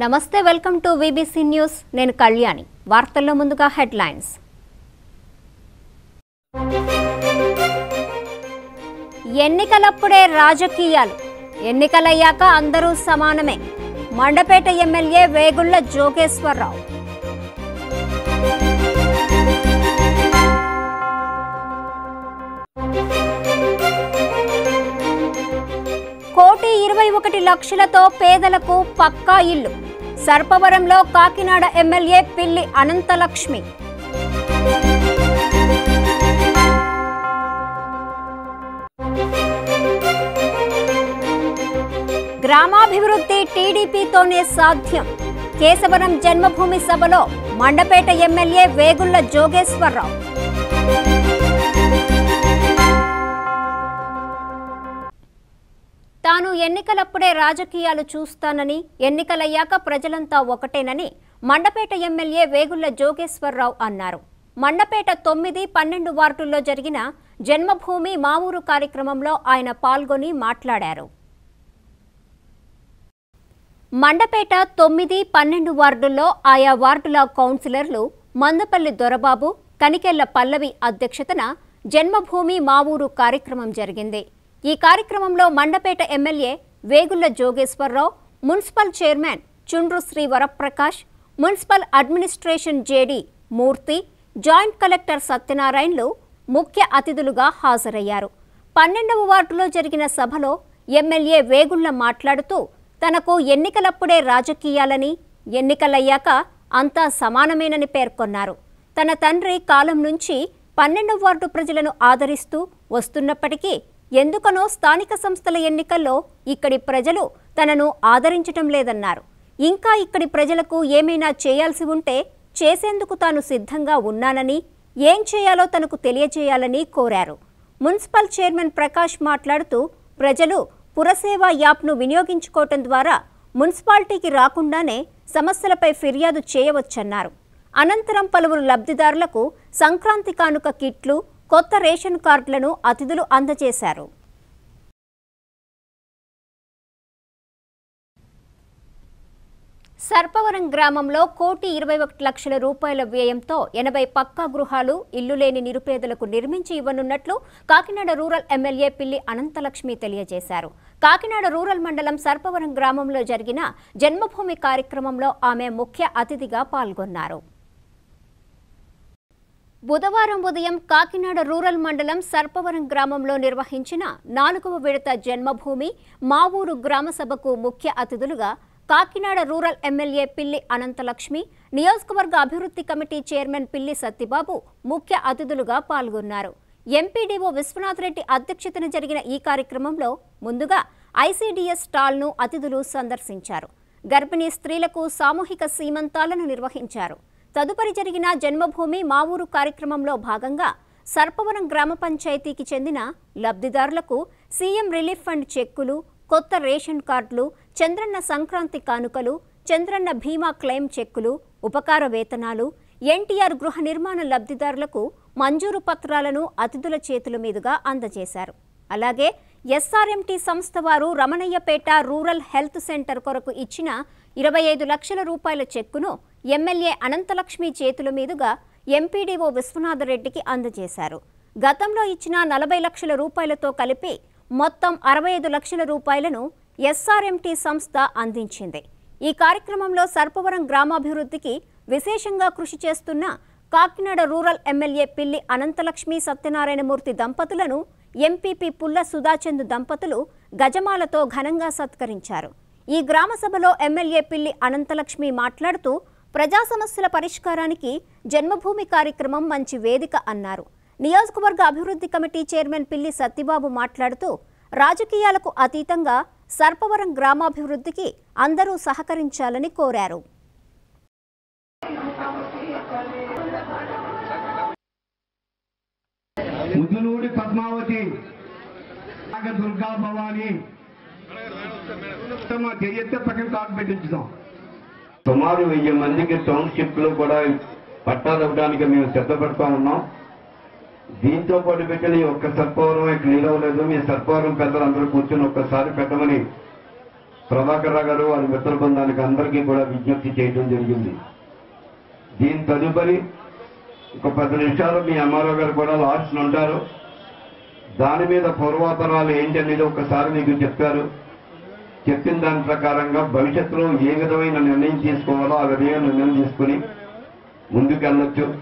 నమస్తే welcome to VBC news నేను కళ్యాణి. వార్తల్లో ముందుగా హెడ్లైన్స్. ఎన్నికలప్పుడే రాజకీయాలు. ఎన్నికలయ్యాక అందరూ సమానమే. మండపేట ఎమ్మెల్యే వేగుళ్ళ జోగేశ్వరరావు. కోటి ఇరవై ఒకటి లక్షలతో పేదలకు పక్కా ఇల్లు. సర్పవరంలో కాకినాడ ఎమ్మెల్యే పిల్లి అనంతలక్ష్మి. గ్రామాభివృద్ధి టీడీపీతోనే సాధ్యం. కేశవరం జన్మభూమి సభలో మండపేట ఎమ్మెల్యే వేగుళ్ళ జోగేశ్వరరావు. తాను ఎన్నికలప్పుడే రాజకీయాలు చూస్తానని ఎన్నికలయ్యాక ప్రజలంతా ఒకటేనని మండపేట ఎమ్మెల్యే వేగుళ్ళ జోగేశ్వరరావు అన్నారు. మండపేట తొమ్మిది పన్నెండు వార్డుల్లో జరిగిన జన్మభూమి మా ఊరు కార్యక్రమంలో ఆయన పాల్గొని మాట్లాడారు. మండపేట తొమ్మిది పన్నెండు వార్డుల్లో ఆయా వార్డుల కౌన్సిలర్లు మందపల్లి దొరబాబు కనికెళ్ళ పల్లవి అధ్యక్షతన జన్మభూమి మా ఊరు కార్యక్రమం జరిగింది. ఈ కార్యక్రమంలో Mandapeta MLA Vegulla Jogeswararao municipal chairman Chundru Sri Varaprakash municipal administration JD Murthy joint collector సత్యనారాయణలు ముఖ్య అతిథులుగా హాజరయ్యారు. పన్నెండవ వార్డులో జరిగిన సభలో ఎమ్మెల్యే వేగుళ్ళ మాట్లాడుతూ తనకు ఎన్నికలప్పుడే రాజకీయాలని ఎన్నికలయ్యాక అంతా సమానమేనని పేర్కొన్నారు. తన తండ్రి కాలం నుంచి పన్నెండవ వార్డు ప్రజలను ఆదరిస్తూ వస్తున్నప్పటికీ ఎందుకనో స్థానిక సంస్థల ఎన్నికల్లో ఇక్కడి ప్రజలు తనను ఆదరించటం లేదన్నారు. ఇంకా ఇక్కడి ప్రజలకు ఏమైనా చేయాల్సి ఉంటే చేసేందుకు తాను సిద్ధంగా ఉన్నానని ఏం చేయాలో తనకు తెలియజేయాలని కోరారు. మున్సిపల్ చైర్మన్ ప్రకాష్ మాట్లాడుతూ ప్రజలు పురసేవ యాప్ను వినియోగించుకోవటం ద్వారా మున్సిపాలిటీకి రాకుండానే సమస్యలపై ఫిర్యాదు చేయవచ్చన్నారు. అనంతరం పలువురు లబ్ధిదారులకు సంక్రాంతి కానుక కిట్లు కొత్త రేషన్ కార్డులను అతిథులు అందజేశారు సర్పవరం గ్రామంలో కోటి ఇరవై ఒకటి లక్షల రూపాయల వ్యయంతో ఎనభై పక్కా గృహాలు ఇల్లు లేని నిరుపేదలకు నిర్మించి ఇవ్వనున్నట్లు కాకినాడ రూరల్ ఎమ్మెల్యే పిల్లి అనంతలక్ష్మి తెలియజేశారు. కాకినాడ రూరల్ మండలం సర్పవరం గ్రామంలో జరిగిన జన్మభూమి కార్యక్రమంలో ఆమె ముఖ్య అతిథిగా పాల్గొన్నారు. బుధవారం ఉదయం కాకినాడ రూరల్ మండలం సర్పవరం గ్రామంలో నిర్వహించిన నాలుగవ విడత జన్మభూమి మా ఊరు గ్రామ సభకు ముఖ్య అతిథులుగా కాకినాడ రూరల్ ఎమ్మెల్యే పిల్లి అనంతలక్ష్మి నియోజకవర్గ అభివృద్ధి కమిటీ చైర్మన్ పిల్లి సత్తిబాబు ముఖ్య అతిథులుగా పాల్గొన్నారు. ఎంపీడీఓ విశ్వనాథ్ రెడ్డి అధ్యక్షతన జరిగిన ఈ కార్యక్రమంలో ముందుగా ఐసీడీఎస్ స్టాల్ను అతిథులు సందర్శించారు. గర్భిణీ స్త్రీలకు సామూహిక సీమంతాలను నిర్వహించారు. తదుపరి జరిగిన జన్మభూమి మా ఊరు కార్యక్రమంలో భాగంగా సర్పవరం గ్రామ పంచాయతీకి చెందిన లబ్ధిదారులకు సీఎం రిలీఫ్ ఫండ్ చెక్కులు కొత్త రేషన్ కార్డులు చంద్రన్న సంక్రాంతి కానుకలు చంద్రన్న బీమా క్లెయిమ్ చెక్కులు ఉపకార వేతనాలు ఎన్టీఆర్ గృహ నిర్మాణ లబ్ధిదారులకు మంజూరు పత్రాలను అతిథుల చేతుల మీదుగా అందజేశారు. అలాగే ఎస్ఆర్ఎంటీ సంస్థ వారు రమణయ్యపేట రూరల్ హెల్త్ సెంటర్ కొరకు ఇచ్చిన ఇరవై ఐదు లక్షల రూపాయల చెక్కును ఎమ్మెల్యే అనంతలక్ష్మి చేతుల మీదుగా ఎంపీడీఓ విశ్వనాథరెడ్డికి అందజేశారు. గతంలో ఇచ్చిన నలభై లక్షల రూపాయలతో కలిపి మొత్తం అరవై ఐదు లక్షల రూపాయలను ఎస్ఆర్ఎంటీ సంస్థ అందించింది. ఈ కార్యక్రమంలో సర్పవరం గ్రామాభివృద్ధికి విశేషంగా కృషి చేస్తున్న కాకినాడ రూరల్ ఎమ్మెల్యే పిల్లి అనంతలక్ష్మి సత్యనారాయణమూర్తి దంపతులను ఎంపీపీ పుల్ల సుధాచంద్ దంపతులు గజమాలతో ఘనంగా సత్కరించారు. ఈ గ్రామ సభలో ఎమ్మెల్యే పిల్లి అనంతలక్ష్మి మాట్లాడుతూ ప్రజా సమస్యల పరిష్కారానికి జన్మభూమి కార్యక్రమం మంచి వేదిక అన్నారు. నియోజకవర్గ అభివృద్ధి కమిటీ చైర్మన్ పిల్లి సత్తిబాబు మాట్లాడుతూ రాజకీయాలకు అతీతంగా సర్పవరం గ్రామాభివృద్ధికి అందరూ సహకరించాలని కోరారు. పద్మావతి దుర్గా భవాని మా పక్కన కార్డు పెట్టించుదాం. సుమారు వెయ్యి మందికి టౌన్షిప్లో కూడా పట్టాలు ఇవ్వడానికి మేము సిద్ధపడతా ఉన్నాం. దీంతో పాటు పెట్టిన ఈ ఒక్క సర్పవరం క్లియర్ అవ్వలేదు. మీ సర్పవరం పెద్దలందరూ కూర్చొని ఒక్కసారి పెట్టమని ప్రభాకర్ రావు గారు వారి మిత్ర బృందానికి అందరికీ కూడా విజ్ఞప్తి చేయడం జరిగింది. దీని తదుపరి ఒక పది నిమిషాలు మీ అమ్మారావు గారు కూడా లాస్ట్ ఉంటారు. దాని మీద పూర్వాపరాలు ఏంటి అనేది ఒకసారి మీకు చెప్పారు. చెప్పిన దాని ప్రకారంగా భవిష్యత్తులో ఏ విధమైన నిర్ణయం తీసుకోవాలో ఆ విధంగా నిర్ణయం తీసుకుని ముందుకెళ్ళొచ్చు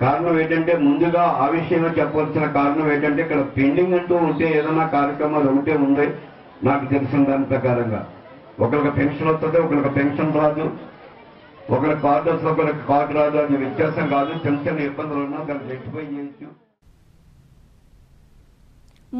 కారణం ఏంటంటే ముందుగా ఆ విషయంలో చెప్పవలసిన కారణం ఏంటంటే ఇక్కడ పెండింగ్ అంటూ ఉంటే ఏదైనా కార్యక్రమాలు ఉంటే ఉంది నాకు తెలిసిన దాని ప్రకారంగా. ఒకరికి పెన్షన్ వస్తుంది ఒకరికి పెన్షన్ రాదు. ఒకరి కార్డు వస్తుంది ఒకరికి కార్డు రాదు. అది వ్యత్యాసం కాదు. చిన్న చిన్న ఇబ్బందులు ఉన్నా దాన్ని రెక్టిఫై చేయొచ్చు.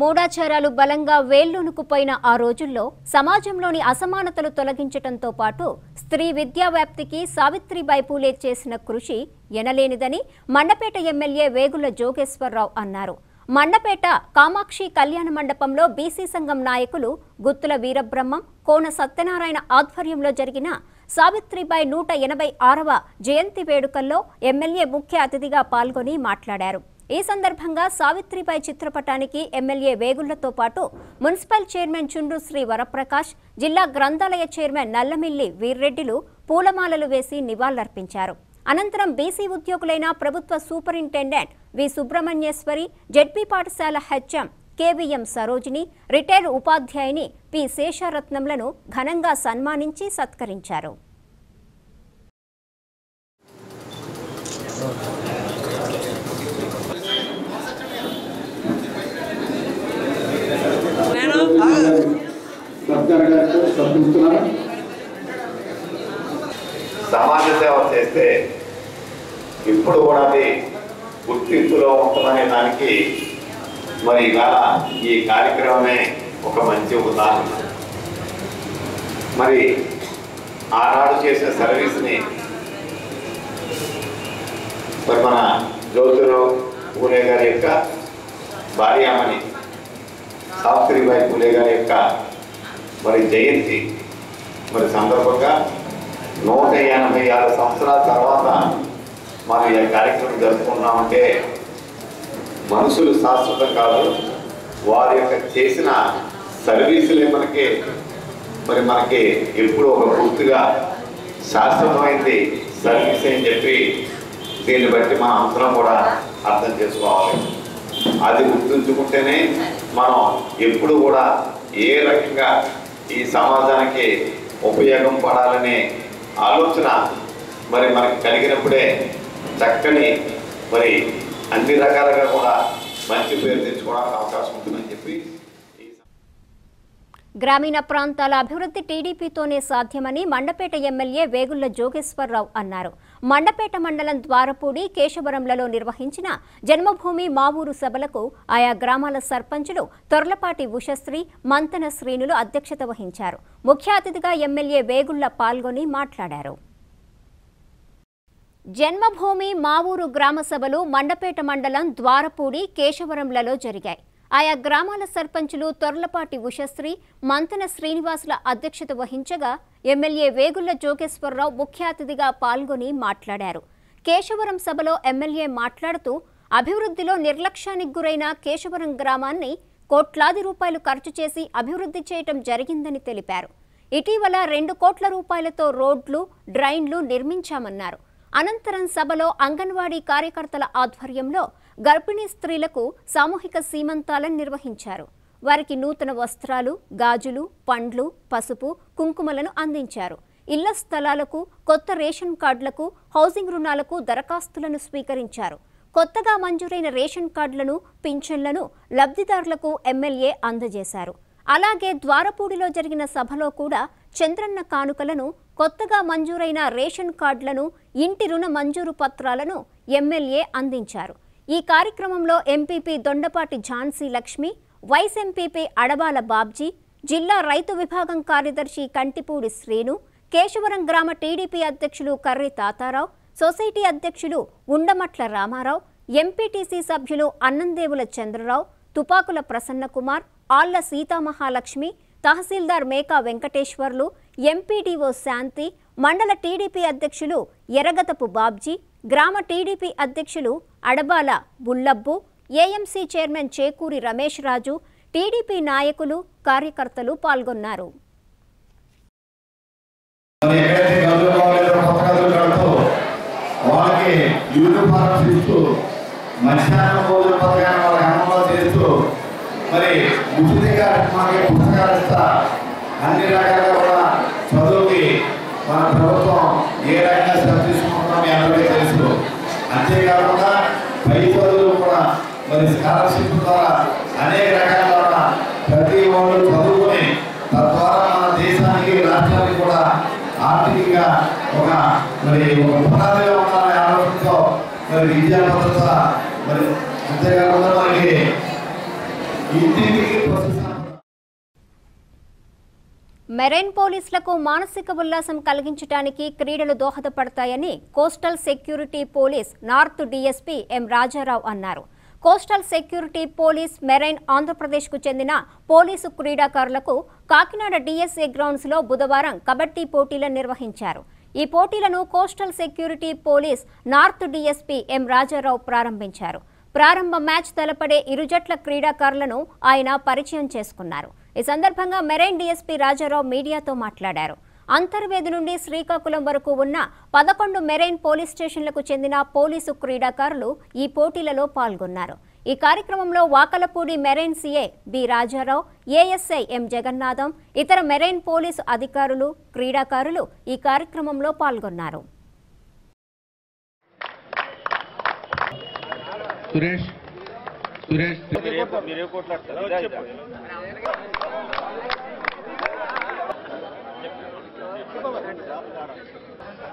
మూఢాచారాలు బలంగా వేళ్ళూనుకుపోయిన ఆ రోజుల్లో సమాజంలోని అసమానతలు తొలగించటంతో పాటు స్త్రీ విద్యా వ్యాప్తికి సావిత్రిబాయి పూలే చేసిన కృషి ఎనలేనిదని మండపేట ఎమ్మెల్యే వేగుల జోగేశ్వరరావు అన్నారు. మండపేట కామాక్షి కళ్యాణ మండపంలో బీసీ సంఘం నాయకులు గుత్తుల వీరబ్రహ్మం కోన సత్యనారాయణ ఆధ్వర్యంలో జరిగిన సావిత్రిబాయి నూట ఎనభై ఆరవ జయంతి వేడుకల్లో ఎమ్మెల్యే ముఖ్య అతిథిగా పాల్గొని మాట్లాడారు. ఈ సందర్భంగా సావిత్రిబాయి చిత్రపటానికి ఎమ్మెల్యే వేగుళ్ళతో పాటు మున్సిపల్ చైర్మన్ చుండ్రు శ్రీ వరప్రకాష్ జిల్లా గ్రంథాలయ చైర్మన్ నల్లమిల్లి వీర్రెడ్డిలు పూలమాలలు వేసి నివాళులర్పించారు. అనంతరం బీసీ ఉద్యోగులైన ప్రభుత్వ సూపరింటెండెంట్ వి సుబ్రహ్మణ్యేశ్వరి జెడ్పీ పాఠశాల హెచ్ఎం కేవీఎం సరోజిని రిటైర్డ్ ఉపాధ్యాయుని పి శేషారత్నంలను ఘనంగా సన్మానించి సత్కరించారు. గారికి సమాజ సేవ చేస్తే ఇప్పుడు కూడా అది గుర్తింపులో ఉంటుందనే దానికి మరి ఇవాళ ఈ కార్యక్రమమే ఒక మంచి ఉదాహరణ. మరి ఆనాడు చేసిన సర్వీస్ని మరి మన జ్యోతిరావు పూలే గారి యొక్క భార్యామణి సావిత్రిబాయి పూలే గారి యొక్క మరి జయంతి. మరి సందర్భంగా నూట ఎనభై ఆరు సంవత్సరాల తర్వాత మనం ఈ కార్యక్రమం జరుపుకున్నామంటే మనుషులు శాశ్వతం కాదు. వారి యొక్క చేసిన సర్వీసులే మనకి మరి మనకి ఎప్పుడు ఒక పూర్తిగా శాశ్వతమైంది సర్వీస్ అని చెప్పి దీన్ని బట్టి మనం అందరం కూడా అర్థం చేసుకోవాలి. అది గుర్తుంచుకుంటేనే మనం ఎప్పుడు కూడా ఏ రకంగా ఈ సమాజానికి ఉపయోగం పడాలనే ఆలోచన మరి మనకి కలిగినప్పుడే చక్కని మరి అన్ని రకాలుగా కూడా మంచి పేరు తెచ్చుకోవడానికి అవకాశం ఉంటుందని చెప్పి గ్రామీణ ప్రాంతాల అభివృద్ధి టీడీపీతోనే సాధ్యమని మండపేట ఎమ్మెల్యే వేగుళ్ళ జోగేశ్వరరావు అన్నారు. మండపేట మండలం ద్వారపూడి కేశవరంలలో నిర్వహించిన జన్మభూమి మావూరు సభలకు ఆయా గ్రామాల సర్పంచులు తొర్లపాటి ఉషశ్రీ మంతన శ్రీనులు అధ్యక్షత వహించారు. ముఖ్య అతిథిగా ఎమ్మెల్యే వేగుళ్ళ పాల్గొని మాట్లాడారు. జన్మభూమి మావూరు గ్రామ సభలు మండపేట మండలం ద్వారపూడి కేశవరంలలో జరిగాయి. ఆయా గ్రామాల సర్పంచులు తొర్లపాటి ఉషశ్రీ మంతన శ్రీనివాసుల అధ్యక్షత వహించగా ఎమ్మెల్యే వేగుళ్ళ జోగేశ్వరరావు ముఖ్య అతిథిగా పాల్గొని మాట్లాడారు. కేశవరం సభలో ఎమ్మెల్యే మాట్లాడుతూ అభివృద్ధిలో నిర్లక్ష్యానికి గురైన కేశవరం గ్రామాన్ని కోట్లాది రూపాయలు ఖర్చు చేసి అభివృద్ధి చేయటం జరిగిందని తెలిపారు. ఇటీవల రెండు కోట్ల రూపాయలతో రోడ్లు డ్రైన్లు నిర్మించామన్నారు. అనంతరం సభలో అంగన్వాడీ కార్యకర్తల ఆధ్వర్యంలో గర్భిణీ స్త్రీలకు సామూహిక సీమంతాలను నిర్వహించారు. వారికి నూతన వస్త్రాలు గాజులు పండ్లు పసుపు కుంకుమలను అందించారు. ఇళ్ళ స్థలాలకు కొత్త రేషన్ కార్డులకు హౌసింగ్ రుణాలకు దరఖాస్తులను స్వీకరించారు. కొత్తగా మంజూరైన రేషన్ కార్డులను పింఛన్లను లబ్ధిదారులకు ఎమ్మెల్యే అందజేశారు. అలాగే ద్వారపూడిలో జరిగిన సభలో కూడా చంద్రన్న కానుకలను కొత్తగా మంజూరైన రేషన్ కార్డులను ఇంటి రుణ మంజూరు పత్రాలను ఎమ్మెల్యే అందించారు. ఈ కార్యక్రమంలో MPP Dondapati Jhansi Lakshmi vice MPP Adabala Babji జిల్లా రైతు విభాగం కార్యదర్శి కంటిపూడి శ్రీను కేశవరం గ్రామ టీడీపీ అధ్యక్షులు కర్రి తాతారావు సొసైటీ అధ్యక్షులు ఉండమట్ల రామారావు ఎంపీటీసీ సభ్యులు అన్నందేవుల చంద్రరావు తుపాకుల ప్రసన్నకుమార్ ఆళ్ళ సీతామహాలక్ష్మి తహసీల్దార్ మేకా వెంకటేశ్వర్లు ఎంపీడీఓ శాంతి మండల టీడీపీ అధ్యక్షులు ఎరగతపు బాబ్జీ గ్రామ టీడీపీ అధ్యక్షులు Adabala Bullabbu AMC chairman Chekuri Ramesh Raju TDP నాయకులు కార్యకర్తలు పాల్గొన్నారు. మధ్యాహ్నం భోజన పథకాన్ని వాళ్ళకి అమలు చేస్తూ మరి ఉచితంగా మనకి పుస్తకాలు ఇస్తా అన్ని రకాల కూడా చదువుకి మన ప్రభుత్వం ఏ రకంగా శ్రద్ధ తీసుకుంటున్నాం మీ అందరికీ తెలుసు అంతేకాకుండా పై చదువులు కూడా మరి స్కాలర్షిప్ ద్వారా అనేక ప్రతి వాళ్ళు తద్వారా మన దేశానికి రాష్ట్రానికి కూడా ఆర్థికంగా ఒక మరి ఒక పునాదిగా ఉండాలనే ఆలోచనతో మరి విద్యా భద్రత మరి అంతేకాకుండా మనకి ఇంటింటికి మెరైన్ పోలీసులకు మానసిక ఉల్లాసం కలిగించడానికి క్రీడలు దోహదపడతాయని coastal security police north DSP M Rajarao అన్నారు. కోస్టల్ సెక్యూరిటీ పోలీస్ మెరైన్ ఆంధ్రప్రదేశ్కు చెందిన పోలీసు క్రీడాకారులకు కాకినాడ డిఎస్ఏ గ్రౌండ్స్లో బుధవారం కబడ్డీ పోటీలను నిర్వహించారు. ఈ పోటీలను coastal security police north DSP M Rajarao ప్రారంభించారు. ప్రారంభ మ్యాచ్ తలపడే ఇరు జట్ల క్రీడాకారులను ఆయన పరిచయం చేసుకున్నారు. ఈ సందర్భంగా మెరైన్ డీఎస్పీ రాజారావు మీడియాతో మాట్లాడారు. అంతర్వేది నుండి శ్రీకాకుళం వరకు ఉన్న పదకొండు మెరైన్ పోలీస్ స్టేషన్లకు చెందిన పోలీసు క్రీడాకారులు ఈ పోటీలలో పాల్గొన్నారు. ఈ కార్యక్రమంలో Vakalapudi marine CA B Rajarao ASI M Jagannatham ఇతర మెరైన్ పోలీసు అధికారులు క్రీడాకారులు ఈ కార్యక్రమంలో పాల్గొన్నారు. సురేష్ సురేష్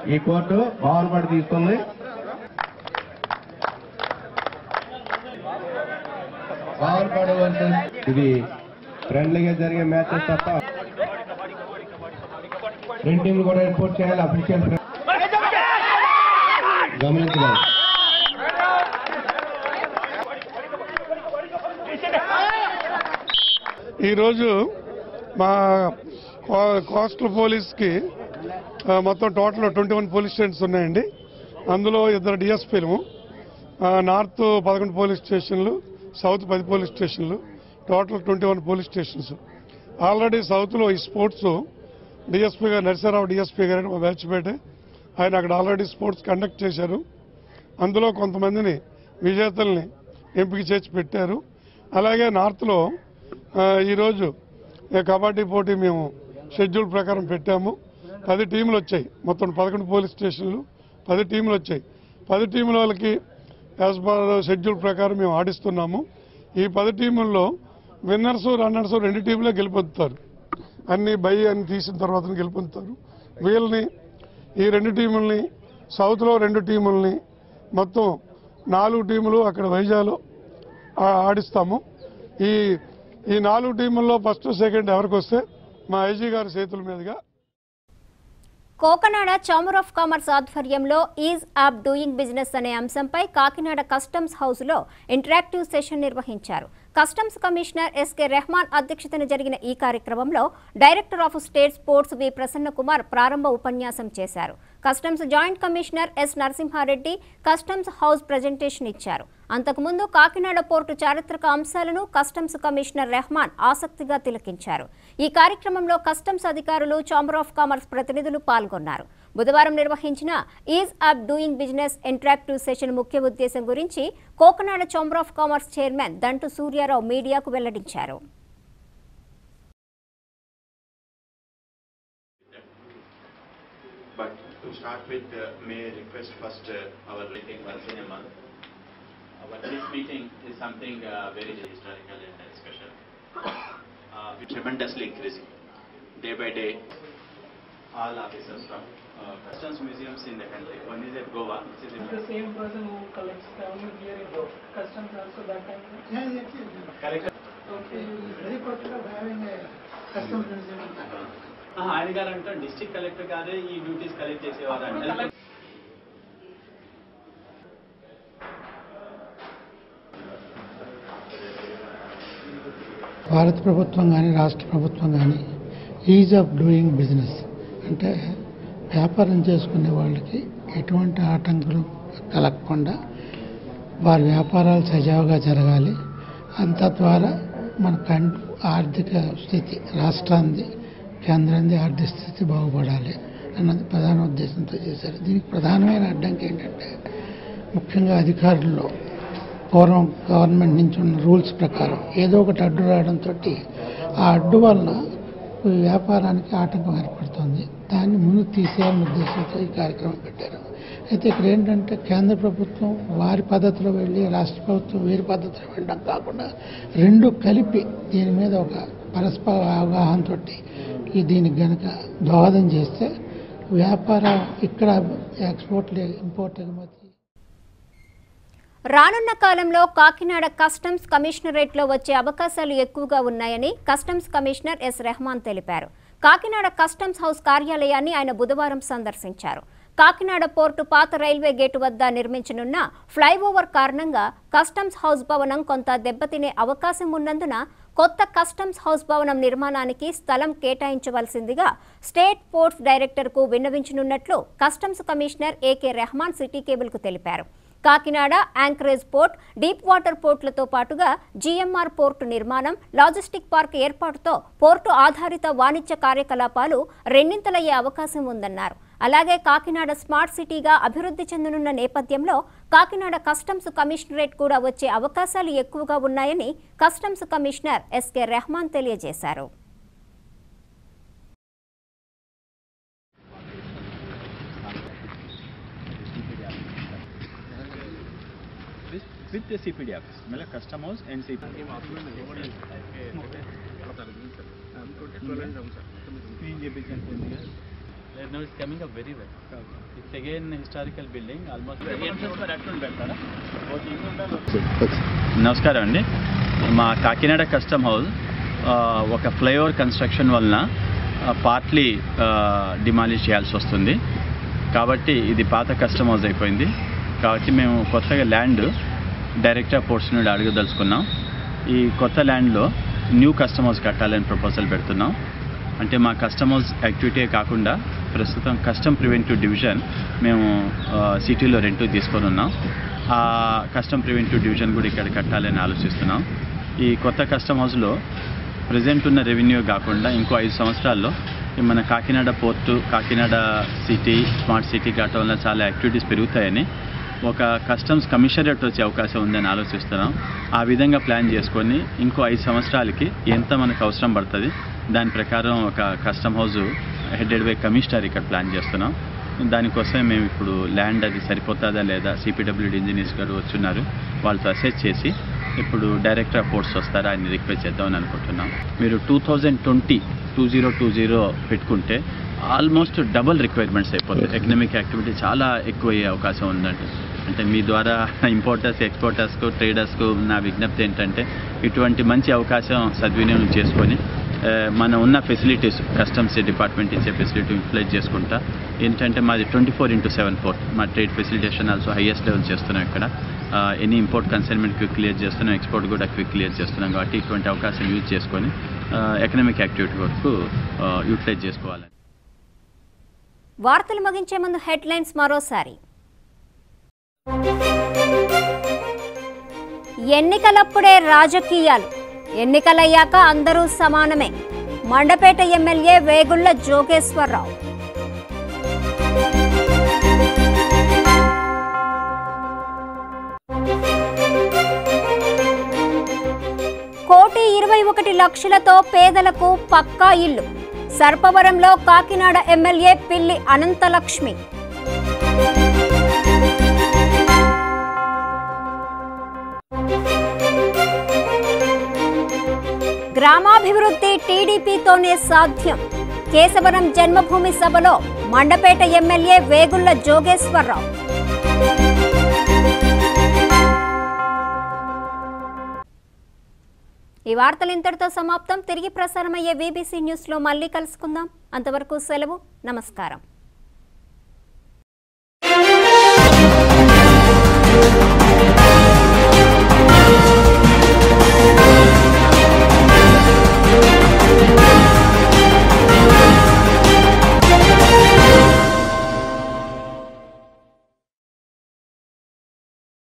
ఈ కోర్టు బాల్ పడి తీసుకుంది బాల్ పడి ఇది ఫ్రెండ్లీగా జరిగే మ్యాచెస్ తప్ప రెండు టీంలు కూడా రిపోర్ట్ చేయాలి అఫీషియల్ గమనించగలరు ఈరోజు మా కోస్టల్ పోలీస్కి మొత్తం total twenty one police stations ఉన్నాయండి. అందులో ఇద్దరు డిఎస్పీలు నార్త్ పదకొండు పోలీస్ స్టేషన్లు సౌత్ పది పోలీస్ స్టేషన్లు total twenty one police stations. Already సౌత్లో ఈ స్పోర్ట్స్ డిఎస్పీ గారు నరసింహరావు డిఎస్పీ గారు మా బ్యాచ్పేట ఆయన అక్కడ ఆల్రెడీ స్పోర్ట్స్ కండక్ట్ చేశారు. అందులో కొంతమందిని విజేతల్ని ఎంపిక చేసి పెట్టారు. అలాగే నార్త్లో ఈరోజు ఈ కబడ్డీ పోటీ మేము షెడ్యూల్ ప్రకారం పెట్టాము. పది టీంలు వచ్చాయి. మొత్తం పదకొండు పోలీస్ స్టేషన్లు. పది టీంలు వచ్చాయి. పది టీముల వాళ్ళకి యాజ్ పర్ షెడ్యూల్ ప్రకారం మేము ఆడిస్తున్నాము. ఈ పది టీముల్లో విన్నర్స్ రన్నర్స్ రెండు టీంలే గెలుపొందుతారు. అన్ని బై అని తీసిన తర్వాత గెలుపొందుతారు. వీళ్ళని ఈ రెండు టీముల్ని సౌత్లో రెండు టీముల్ని మొత్తం నాలుగు టీములు అక్కడ వైజాగ్లో ఆడిస్తాము. ఈ ఈ నాలుగు టీముల్లో ఫస్ట్ సెకండ్ ఎవరికి వస్తే మా ఐజీ గారి చేతుల మీదుగా. కోకనాడ చాంబర్ ఆఫ్ కామర్స్ ఆధ్వర్యంలో ఈజ్ ఆప్ డూయింగ్ బిజినెస్ అనే అంశంపై కాకినాడ కస్టమ్స్ హౌస్లో ఇంటరాక్టివ్ సెషన్ నిర్వహించారు. కస్టమ్స్ కమిషనర్ ఎస్కే రెహమాన్ అధ్యక్షతన జరిగిన ఈ కార్యక్రమంలో director of state sports V Prasanna Kumar ప్రారంభ ఉపన్యాసం చేశారు. Customs joint commissioner S Narasimhareddy customs house presentation ఇచ్చారు. అంతకుముందు కాకినాడ పోర్టు చారిత్రక అంశాలను కస్టమ్స్ కమిషనర్ రెహమాన్ ఆసక్తిగా తిలకించారు. ఈ కార్యక్రమంలో కస్టమ్స్ అధికారులు ఛాంబర్ ఆఫ్ కామర్స్ ప్రతినిధులు పాల్గొన్నారు బుధవారం నిర్వహించిన ease of doing business interactive session ముఖ్య ఉద్దేశం గురించి Cocanada chamber of commerce chairman Dantu Suryarao మీడియాకు వెల్లడించారు But to start with, uh, may I request first uh, our meeting once in a month. Our this meeting is something uh, very historical and uh, special. Uh, tremendously increasing day by day. All officers from uh, customs museums in the country. One is at Goa, is the same person who collects only here in customs also that time? Yeah, yes, yes. collector. Okay. Very particular of having a customs museum. Ah, ఆయన గారు అంటారు district collector గారే ఈ duties collect చేసేవారు అంటే భారత ప్రభుత్వం కానీ రాష్ట్ర ప్రభుత్వం కానీ ఈజ్ ఆఫ్ డూయింగ్ బిజినెస్. అంటే వ్యాపారం చేసుకునే వాళ్ళకి ఎటువంటి ఆటంకులు కలగకుండా వారి వ్యాపారాలు సజావుగా జరగాలి. అంత ద్వారా మన కం ఆర్థిక స్థితి రాష్ట్రాన్ని కేంద్రాన్ని ఆర్థిక స్థితి బాగుపడాలి అన్నది ప్రధాన ఉద్దేశంతో చేశారు. దీనికి ప్రధానమైన అడ్డంకి ఏంటంటే ముఖ్యంగా అధికారుల్లో పూర్వం గవర్నమెంట్ నుంచి ఉన్న రూల్స్ ప్రకారం ఏదో ఒకటి అడ్డు రావడంతో ఆ అడ్డు వలన వ్యాపారానికి ఆటంకం ఏర్పడుతుంది. దాన్ని ముందు తీసేయాలని ఉద్దేశంతో ఈ కార్యక్రమం పెట్టారు. అయితే ఇక్కడ ఏంటంటే కేంద్ర ప్రభుత్వం వారి పద్ధతిలో వెళ్ళి రాష్ట్ర ప్రభుత్వం వేరే పద్ధతిలో వెళ్ళడం కాకుండా రెండు కలిపి దీని మీద ఒక పరస్పర అవగాహనతో ఈ దీనికి గనక దోహదం చేస్తే వ్యాపార ఇక్కడ ఎక్స్పోర్ట్ ఇంపోర్ట్ ఎగుమతి రానున్న కాలంలో కాకినాడ కస్టమ్స్ కమిషనరేట్లో వచ్చే అవకాశాలు ఎక్కువగా ఉన్నాయని కస్టమ్స్ కమిషనర్ ఎస్ రెహమాన్ తెలిపారు. కాకినాడ కస్టమ్స్ హౌస్ కార్యాలయాన్ని ఆయన బుధవారం సందర్శించారు. కాకినాడ పోర్టు పాత రైల్వే గేటు వద్ద నిర్మించనున్న ఫ్లైఓవర్ కారణంగా కస్టమ్స్ హౌస్ భవనం కొంత దెబ్బతినే అవకాశం ఉన్నందున కొత్త కస్టమ్స్ హౌస్ భవనం నిర్మాణానికి స్థలం కేటాయించవలసిందిగా స్టేట్ పోర్ట్స్ డైరెక్టర్కు విన్నవించనున్నట్లు customs commissioner AK Rehman city కేబుల్కు తెలిపారు. Kakinada anchorage port deep water పోర్టులతో పాటుగా జీఎంఆర్ పోర్టు నిర్మాణం లాజిస్టిక్ పార్క్ ఏర్పాటుతో పోర్టు ఆధారిత వాణిజ్య కార్యకలాపాలు రెండింతలయ్యే అవకాశం ఉందన్నారు. అలాగే కాకినాడ స్మార్ట్ సిటీగా అభివృద్ధి చెందనున్న నేపథ్యంలో కాకినాడ కస్టమ్స్ కమిషనరేట్ కూడా వచ్చే అవకాశాలు ఎక్కువగా ఉన్నాయని కస్టమ్స్ కమిషనర్ ఎస్కే రెహమాన్ తెలియజేశారు. విత్ సిపిడి ఆఫీస్ మళ్ళీ custom house and CPD coming up very historical building almost నమస్కారం అండి. మా కాకినాడ కస్టమ్ హౌస్ ఒక ఫ్లైఓవర్ కన్స్ట్రక్షన్ వలన పార్ట్లీ డిమాలిష్ చేయాల్సి వస్తుంది. కాబట్టి ఇది పాత కస్టమ్ హౌస్ అయిపోయింది. కాబట్టి మేము కొత్తగా ల్యాండ్ డైరెక్టర్ ఆఫ్ పోర్ట్స్ నుండి అడగదలుచుకున్నాం. ఈ కొత్త ల్యాండ్లో న్యూ కస్టమర్స్ కట్టాలని ప్రపోజల్ పెడుతున్నాం. అంటే మా కస్టమర్స్ యాక్టివిటీ కాకుండా ప్రస్తుతం కస్టమ్ ప్రివెంటివ్ డివిజన్ మేము సిటీలో రెంట్ తీసుకొని ఉన్నాం. ఆ కస్టమ్ ప్రివెంటివ్ డివిజన్ కూడా ఇక్కడ కట్టాలని ఆలోచిస్తున్నాం. ఈ కొత్త కస్టమ్ హౌస్లో ప్రజెంట్ ఉన్న రెవెన్యూ కాకుండా ఇంకో ఐదు సంవత్సరాల్లో మన Kakinada port Kakinada city smart city కావటం వల్ల చాలా యాక్టివిటీస్ పెరుగుతాయని ఒక కస్టమ్స్ కమిషనరేట్ వచ్చే అవకాశం ఉందని ఆలోచిస్తున్నాం. ఆ విధంగా ప్లాన్ చేసుకొని ఇంకో ఐదు సంవత్సరాలకి ఎంత మనకు అవసరం పడుతుంది దాని ప్రకారం ఒక custom house headed by commissioner ఇక్కడ ప్లాన్ చేస్తున్నాం. దానికోసమే మేము ఇప్పుడు ల్యాండ్ అది సరిపోతుందా లేదా సిపిడబ్ల్యూడి ఇంజనీర్స్ గారు వచ్చున్నారు వాళ్ళతో అసెస్ చేసి ఇప్పుడు డైరెక్టర్ ఆఫ్ పోర్ట్స్ వస్తారా ఆయన రిక్వెస్ట్ చేద్దామని అనుకుంటున్నాం. మీరు two thousand twenty two zero two zero పెట్టుకుంటే ఆల్మోస్ట్ డబుల్ రిక్వైర్మెంట్స్ అయిపోతాయి. ఎకనామిక్ యాక్టివిటీ చాలా ఎక్కువ అయ్యే అవకాశం ఉందండి అంటే మీ ద్వారా ఇంపోర్టర్స్ ఎక్స్పోర్టర్స్కు ట్రేడర్స్కు నా విజ్ఞప్తి ఏంటంటే ఇటువంటి మంచి అవకాశం సద్వినియోగం చేసుకొని మనం మన ఉన్న ఫెసిలిటీస్ కస్టమ్స్ డిపార్ట్మెంట్ ఇచ్చే ఫెసిలిటీ యూటిలైజ్ చేసుకుంటా. ఏంటంటే మాది twenty four into seven four మా trade facilitation also highest level చేస్తున్నాం ఇక్కడ. Any import consignment quick clear చేస్తున్నాం ఎక్స్పోర్ట్ కూడా క్విక్ క్లియర్ చేస్తున్నాం కాబట్టి ఇటువంటి అవకాశం యూజ్ చేసుకొని ఎకనామిక్ యాక్టివిటీ వరకు యూటిలైజ్ చేసుకోవాలి వార్తలు ముగించే ముందు హెడ్లైన్స్ మరోసారి. ఎన్నికలప్పుడే రాజకీయాలు. ఎన్నికలయ్యాక అందరూ సమానమే. మండపేట ఎమ్మెల్యే వేగుళ్ళ జోగేశ్వరరావు. కోటి ఇరవై ఒకటి లక్షలతో పేదలకు పక్కా ఇల్లు. సర్పవరంలో కాకినాడ ఎమ్మెల్యే పిల్లి అనంతలక్ష్మి. గ్రామాభివృద్ధి టీడీపీతోనే సాధ్యం. కేశవరం జన్మభూమి సభలో మండపేట ఎమ్మెల్యే వేగుళ్ళ జోగేశ్వరరావు. ఈ వార్తలు ఇంతటితో సమాప్తం. తిరిగి ప్రసారమయ్యే బీబీసీ న్యూస్లో మళ్ళీ కలుసుకుందాం. అంతవరకు సెలవు. నమస్కారం.